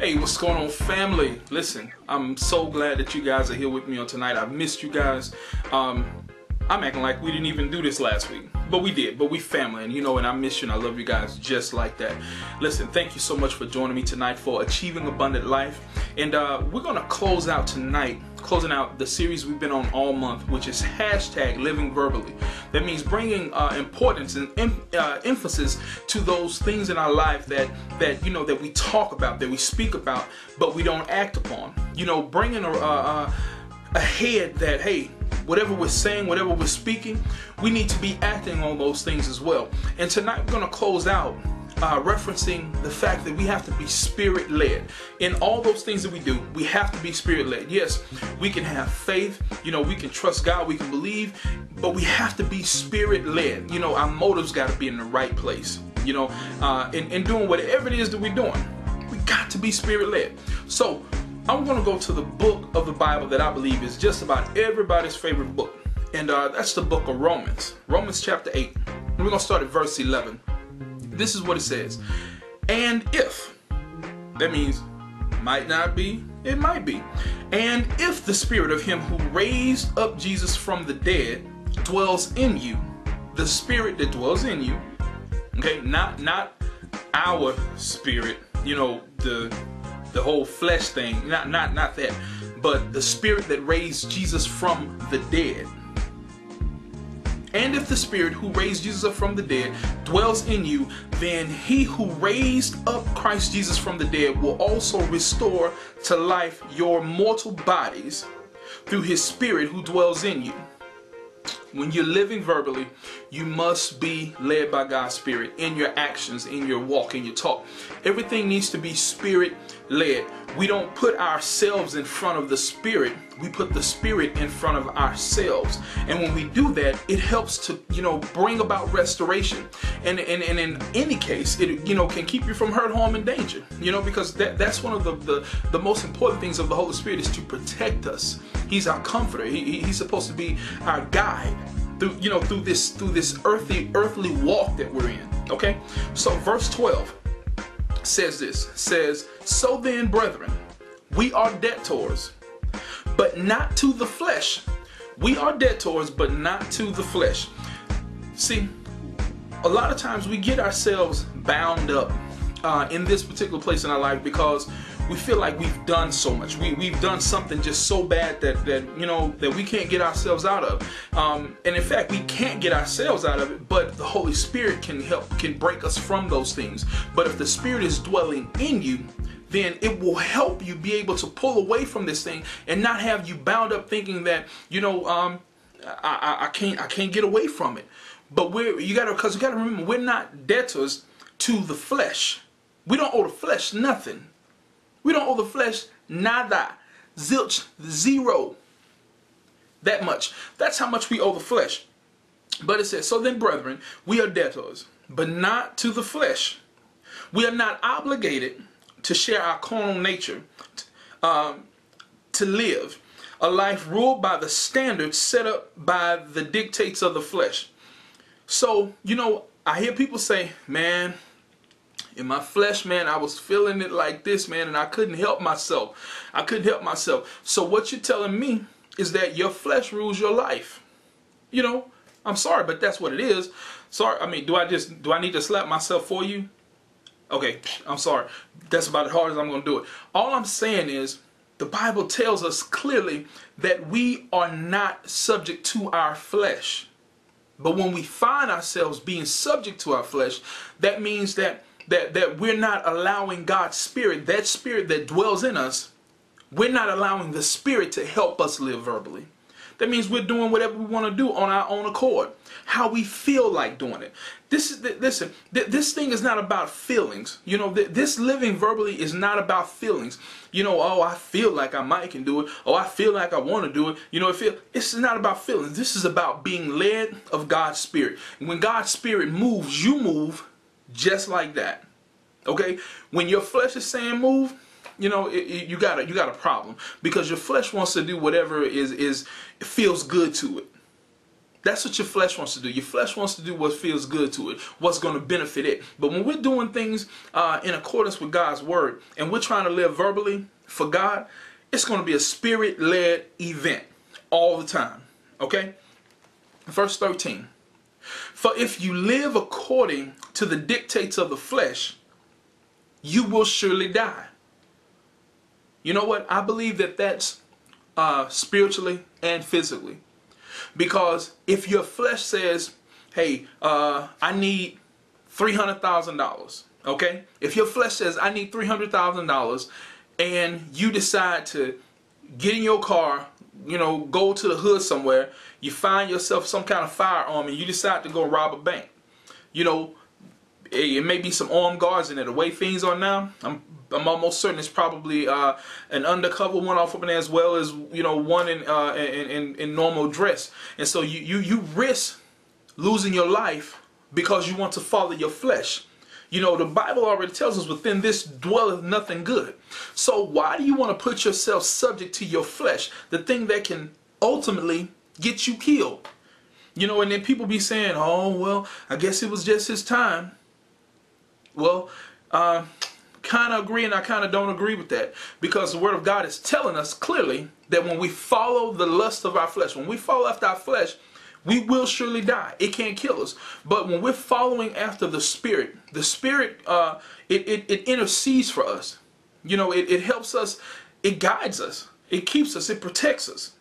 Hey, what's going on, family? Listen, I'm so glad that you guys are here with me on tonight. I've missed you guys. Um, I'm acting like we didn't even do this last week, but we did. But we family, and you know, and I miss you, and I love you guys just like that. Listen, thank you so much for joining me tonight for Achieving Abundant Life, and uh, we're gonna close out tonight closing out the series we've been on all month, which is hashtag living verbally. That means bringing uh, importance and em- uh, emphasis to those things in our life that that you know that we talk about, that we speak about, but we don't act upon. You know, bringing a, a, a head that hey, whatever we're saying, whatever we're speaking, we need to be acting on those things as well. And tonight we're going to close out uh, referencing the fact that we have to be spirit led. In all those things that we do, we have to be spirit led. Yes, we can have faith, you know, we can trust God, we can believe, but we have to be spirit led. You know, our motives got to be in the right place, you know, uh, in, in doing whatever it is that we're doing. We got to be spirit led. So, I'm going to go to the book of the Bible that I believe is just about everybody's favorite book. And uh, that's the book of Romans, Romans chapter 8. And we're going to start at verse 11. This is what it says. And if, that means might not be, it might be. And if the spirit of him who raised up Jesus from the dead dwells in you, the spirit that dwells in you, okay, not not our spirit, you know, the the whole flesh thing, not not not that, but the spirit that raised Jesus from the dead and if the Spirit who raised Jesus up from the dead dwells in you, then he who raised up Christ Jesus from the dead will also restore to life your mortal bodies through his Spirit who dwells in you. When you're living verbally, you must be led by God's Spirit in your actions, in your walk, in your talk. Everything needs to be Spirit led. We don't put ourselves in front of the Spirit. We put the Spirit in front of ourselves. And when we do that, it helps to, you know, bring about restoration. And, and, and in any case, it, you know, can keep you from hurt, harm, and danger. You know, because that, that's one of the, the, the most important things of the Holy Spirit is to protect us. He's our comforter. He, he's supposed to be our guide through you know through this through this earthly earthly walk that we're in okay so verse 12 says this says so then brethren we are debtors but not to the flesh we are debtors but not to the flesh see a lot of times we get ourselves bound up uh, in this particular place in our life because we feel like we've done so much. We, we've done something just so bad that, that, you know, that we can't get ourselves out of. Um, and in fact, we can't get ourselves out of it, but the Holy Spirit can help, can break us from those things. But if the Spirit is dwelling in you, then it will help you be able to pull away from this thing and not have you bound up thinking that, you know, um, I, I, I can't I can't get away from it. But we're you gotta because you gotta remember we're not debtors to the flesh. We don't owe the flesh nothing. We don't owe the flesh nada, zilch, zero. That much. That's how much we owe the flesh. But it says, So then, brethren, we are debtors, but not to the flesh. We are not obligated to share our carnal nature, um, to live a life ruled by the standards set up by the dictates of the flesh. So, you know, I hear people say, man, in my flesh, man, I was feeling it like this, man, and I couldn't help myself. I couldn't help myself. So what you're telling me is that your flesh rules your life. You know, I'm sorry, but that's what it is. Sorry, I mean, do I just do I need to slap myself for you? Okay, I'm sorry. That's about as hard as I'm going to do it. All I'm saying is the Bible tells us clearly that we are not subject to our flesh. But when we find ourselves being subject to our flesh, that means that that, that we're not allowing God's spirit, that spirit that dwells in us, we're not allowing the spirit to help us live verbally. That means we're doing whatever we want to do on our own accord, how we feel like doing it. This is listen. This thing is not about feelings. You know, this living verbally is not about feelings. You know, oh, I feel like I might can do it. Oh, I feel like I want to do it. You know, it feel. It's not about feelings. This is about being led of God's spirit. When God's spirit moves, you move just like that. Okay? When your flesh is saying move, you know, it, it, you got a you got a problem because your flesh wants to do whatever is is feels good to it. That's what your flesh wants to do. Your flesh wants to do what feels good to it, what's going to benefit it. But when we're doing things uh, in accordance with God's word and we're trying to live verbally for God, it's going to be a spirit led event all the time. Okay? Verse 13. For if you live according to the dictates of the flesh, you will surely die. You know what? I believe that that's uh, spiritually and physically. Because if your flesh says, hey, uh, I need $300,000, okay? If your flesh says, I need $300,000, and you decide to get in your car, you know, go to the hood somewhere, you find yourself some kind of firearm and you decide to go rob a bank. You know, it, it may be some armed guards in it. The way things are now, I'm I'm almost certain it's probably uh, an undercover one off of it as well as you know one in, uh, in, in in normal dress. And so you you you risk losing your life because you want to follow your flesh. You know, the Bible already tells us within this dwelleth nothing good. So why do you want to put yourself subject to your flesh, the thing that can ultimately get you killed? You know, and then people be saying, oh, well, I guess it was just his time. Well, uh, kind of agree and I kind of don't agree with that because the Word of God is telling us clearly that when we follow the lust of our flesh, when we follow after our flesh, we will surely die. It can't kill us. But when we're following after the Spirit, the Spirit, uh, it, it, it intercedes for us. You know, it, it helps us, it guides us, it keeps us, it protects us.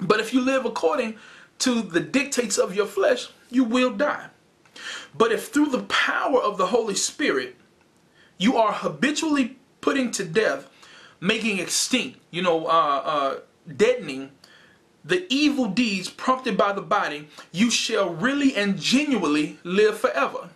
But if you live according to the dictates of your flesh, you will die. But if through the power of the Holy Spirit, you are habitually putting to death, making extinct, you know, uh, uh, deadening the evil deeds prompted by the body, you shall really and genuinely live forever.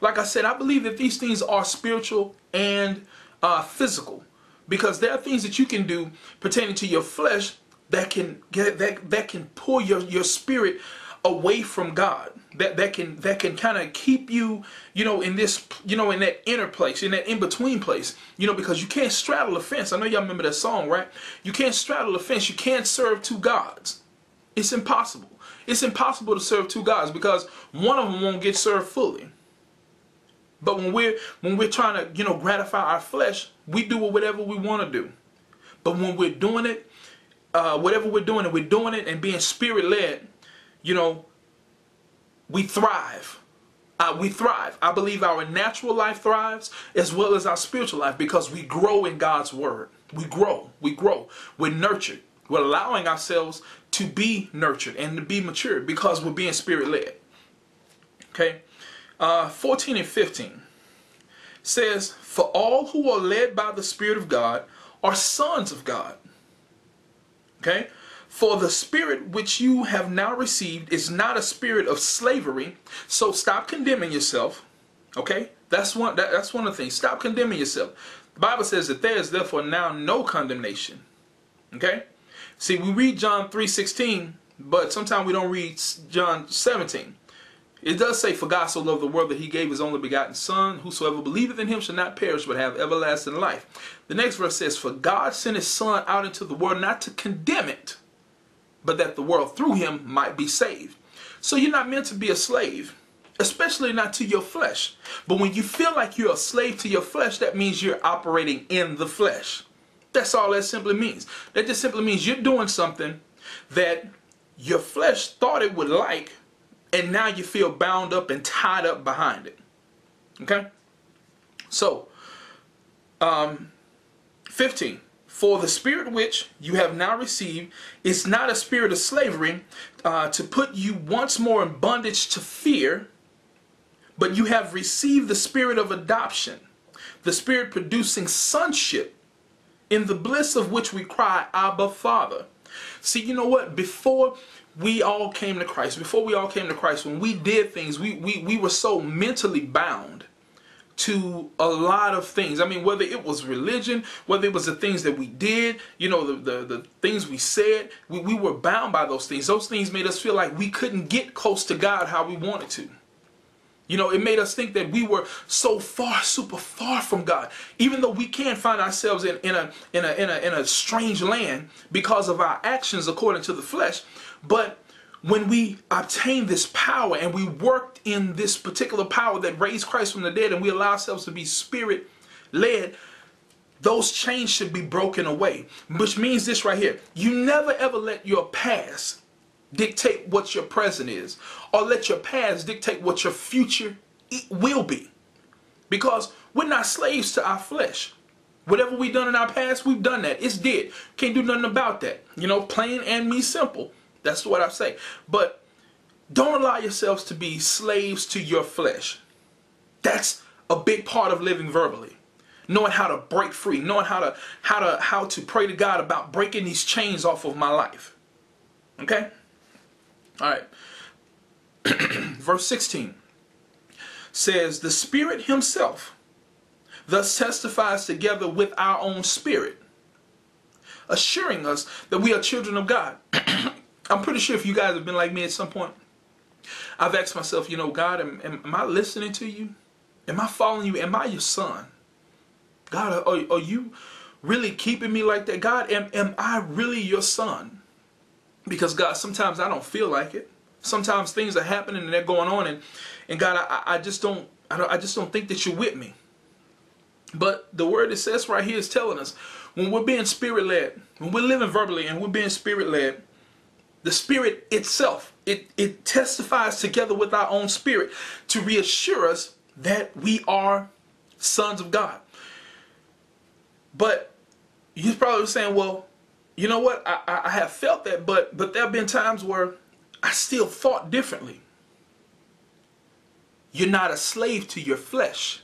Like I said, I believe that these things are spiritual and uh, physical because there are things that you can do pertaining to your flesh that can get that that can pull your your spirit away from God that that can that can kind of keep you you know in this you know in that inner place in that in between place you know because you can't straddle a fence. I know y'all remember that song right? You can't straddle a fence. You can't serve two gods. It's impossible. It's impossible to serve two gods because one of them won't get served fully. But when we're when we're trying to you know gratify our flesh we do whatever we want to do. But when we're doing it uh, whatever we're doing and we're doing it and being spirit led you know we thrive. Uh, we thrive. I believe our natural life thrives as well as our spiritual life because we grow in God's word. We grow. We grow. We're nurtured. We're allowing ourselves to be nurtured and to be matured because we're being spirit led. Okay. Uh, 14 and 15 says, For all who are led by the Spirit of God are sons of God. Okay. For the spirit which you have now received is not a spirit of slavery. So stop condemning yourself. Okay? That's one that, that's one of the things. Stop condemning yourself. The Bible says that there is therefore now no condemnation. Okay? See, we read John 3:16, but sometimes we don't read John 17. It does say, For God so loved the world that he gave his only begotten Son, whosoever believeth in him shall not perish but have everlasting life. The next verse says, For God sent his Son out into the world not to condemn it, but that the world through him might be saved. So you're not meant to be a slave, especially not to your flesh. But when you feel like you're a slave to your flesh, that means you're operating in the flesh. That's all that simply means. That just simply means you're doing something that your flesh thought it would like, and now you feel bound up and tied up behind it. Okay? So, um, 15. For the spirit which you have now received is not a spirit of slavery uh, to put you once more in bondage to fear, but you have received the spirit of adoption, the spirit producing sonship, in the bliss of which we cry, Abba, Father. See, you know what? Before we all came to Christ, before we all came to Christ, when we did things, we, we, we were so mentally bound to a lot of things. I mean, whether it was religion, whether it was the things that we did, you know, the, the, the things we said, we, we were bound by those things. Those things made us feel like we couldn't get close to God how we wanted to. You know, it made us think that we were so far, super far from God. Even though we can find ourselves in, in, a, in, a, in, a, in a strange land because of our actions according to the flesh. But when we obtain this power and we worked in this particular power that raised Christ from the dead and we allow ourselves to be spirit led, those chains should be broken away. Which means this right here. You never ever let your past dictate what your present is or let your past dictate what your future will be. Because we're not slaves to our flesh. Whatever we've done in our past, we've done that. It's dead. Can't do nothing about that. You know, plain and me simple. That's what I say. But don't allow yourselves to be slaves to your flesh. That's a big part of living verbally. Knowing how to break free, knowing how to how to how to pray to God about breaking these chains off of my life. Okay? All right. Verse 16 says, The Spirit Himself thus testifies together with our own spirit, assuring us that we are children of God. I'm pretty sure if you guys have been like me at some point, I've asked myself, you know, God, am, am, I listening to you? Am I following you? Am I your son? God, are, are you really keeping me like that? God, am, am I really your son? Because God, sometimes I don't feel like it. Sometimes things are happening and they're going on, and and God, I, I just don't I don't I just don't think that you're with me. But the word it says right here is telling us when we're being spirit led, when we're living verbally and we're being spirit led, the spirit itself it it testifies together with our own spirit to reassure us that we are sons of God. But you're probably saying, well, you know what? I, I have felt that, but but there have been times where I still thought differently. You're not a slave to your flesh.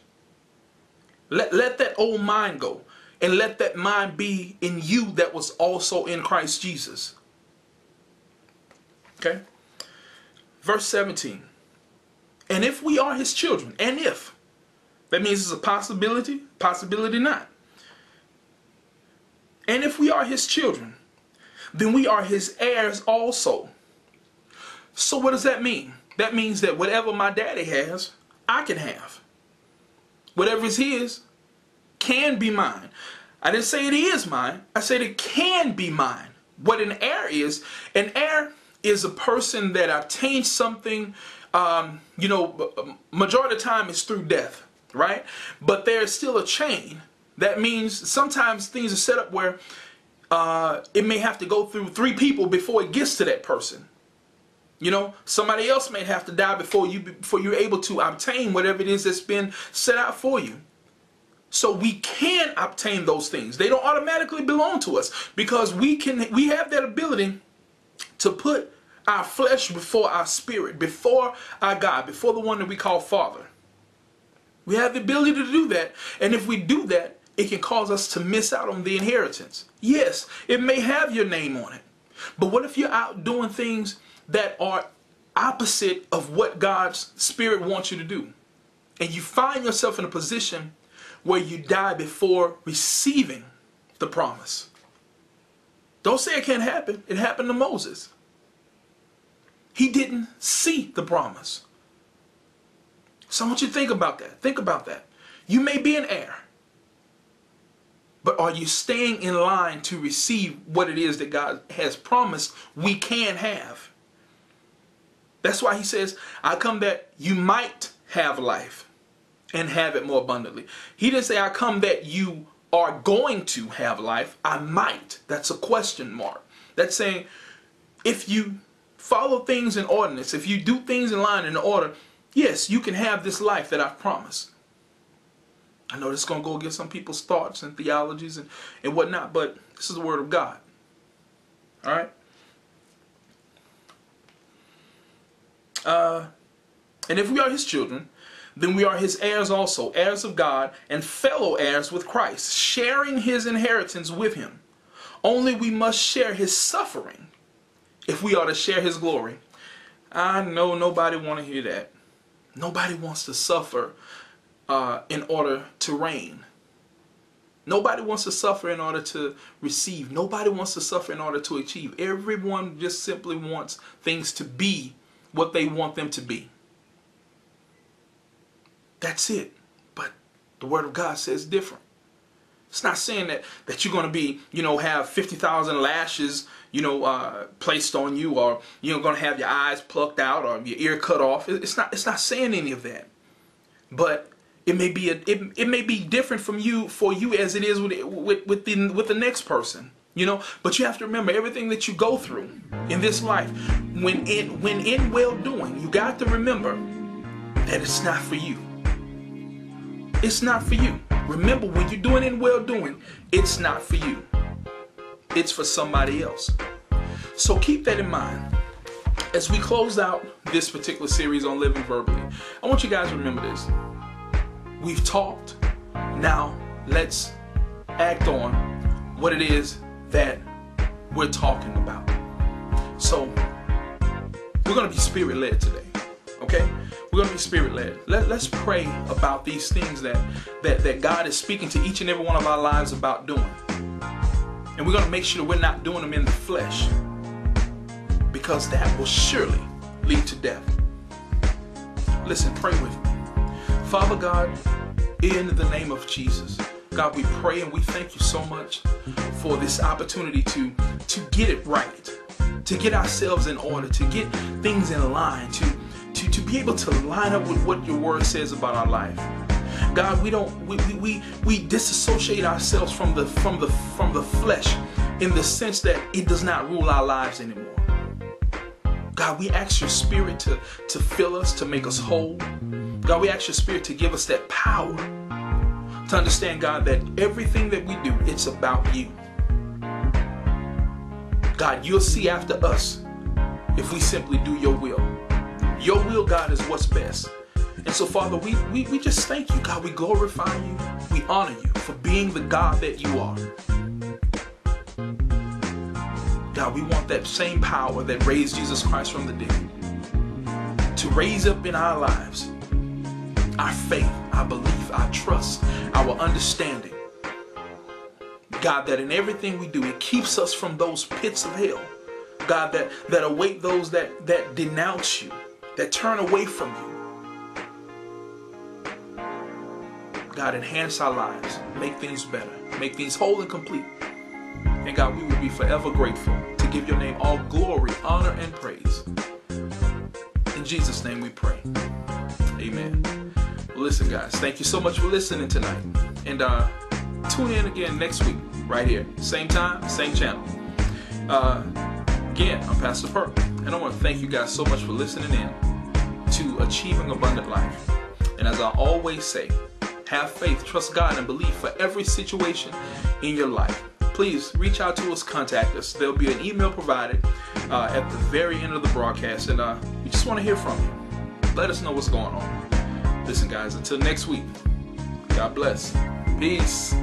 Let, let that old mind go and let that mind be in you that was also in Christ Jesus. Okay? Verse 17. And if we are his children, and if, that means it's a possibility, possibility not. And if we are his children, then we are his heirs also. So what does that mean? That means that whatever my daddy has, I can have. Whatever is his can be mine. I didn't say it is mine. I said it can be mine. What an heir is, an heir is a person that obtains something, um, you know, majority of the time it's through death, right? But there's still a chain. That means sometimes things are set up where uh, it may have to go through three people before it gets to that person. You know, somebody else may have to die before you before you're able to obtain whatever it is that's been set out for you. So we can obtain those things. They don't automatically belong to us because we can we have that ability to put our flesh before our spirit, before our God, before the one that we call Father. We have the ability to do that, and if we do that, it can cause us to miss out on the inheritance. Yes, it may have your name on it. But what if you're out doing things that are opposite of what God's Spirit wants you to do. And you find yourself in a position where you die before receiving the promise. Don't say it can't happen. It happened to Moses. He didn't see the promise. So I want you to think about that. Think about that. You may be an heir, but are you staying in line to receive what it is that God has promised we can have? That's why he says, I come that you might have life and have it more abundantly. He didn't say, I come that you are going to have life. I might. That's a question mark. That's saying, if you follow things in ordinance, if you do things in line in order, yes, you can have this life that I've promised. I know this is going to go against some people's thoughts and theologies and, and whatnot, but this is the word of God. All right? Uh, and if we are his children, then we are his heirs also, heirs of God, and fellow heirs with Christ, sharing his inheritance with him. Only we must share his suffering if we are to share his glory. I know nobody want to hear that. Nobody wants to suffer uh, in order to reign. Nobody wants to suffer in order to receive. Nobody wants to suffer in order to achieve. Everyone just simply wants things to be what they want them to be. That's it. But the Word of God says different. It's not saying that that you're going to be, you know, have 50,000 lashes, you know, uh, placed on you, or you're going to have your eyes plucked out, or your ear cut off. It's not. It's not saying any of that. But it may be a, it, it may be different from you for you as it is with with with the with the next person. You know, but you have to remember everything that you go through in this life. When in when in well doing, you got to remember that it's not for you. It's not for you. Remember, when you're doing in well doing, it's not for you. It's for somebody else. So keep that in mind. As we close out this particular series on living verbally, I want you guys to remember this. We've talked. Now let's act on what it is that we're talking about. So we're going to be spirit led today. Okay? We're to be spirit led. Let, let's pray about these things that, that, that God is speaking to each and every one of our lives about doing. And we're to make sure that we're not doing them in the flesh because that will surely lead to death. Listen, pray with me. Father God, in the name of Jesus, God, we pray and we thank you so much for this opportunity to, to get it right, to get ourselves in order, to get things in line, to be able to line up with what your word says about our life. God, we don't we, we, we disassociate ourselves from the from the from the flesh in the sense that it does not rule our lives anymore. God, we ask your spirit to, to fill us, to make us whole. God, we ask your spirit to give us that power to understand, God, that everything that we do, it's about you. God, you'll see after us if we simply do your will. Your will, God, is what's best. And so, Father, we, we, we just thank you, God. We glorify you. We honor you for being the God that you are. God, we want that same power that raised Jesus Christ from the dead to raise up in our lives our faith, our belief, our trust, our understanding. God, that in everything we do, it keeps us from those pits of hell. God, that, that await those that, that denounce you, that turn away from you. God, enhance our lives, make things better, make things whole and complete. And God, we will be forever grateful to give your name all glory, honor, and praise. In Jesus' name we pray. Amen. Well, listen, guys, thank you so much for listening tonight. And uh, tune in again next week, right here. Same time, same channel. Uh, again, I'm Pastor Perk, and I want to thank you guys so much for listening in to Achieving Abundant Life. And as I always say, have faith, trust God, and believe for every situation in your life. Please reach out to us, contact us. There'll be an email provided uh, at the very end of the broadcast, and uh, we just want to hear from you. Let us know what's going on. Listen, guys, until next week, God bless. Peace.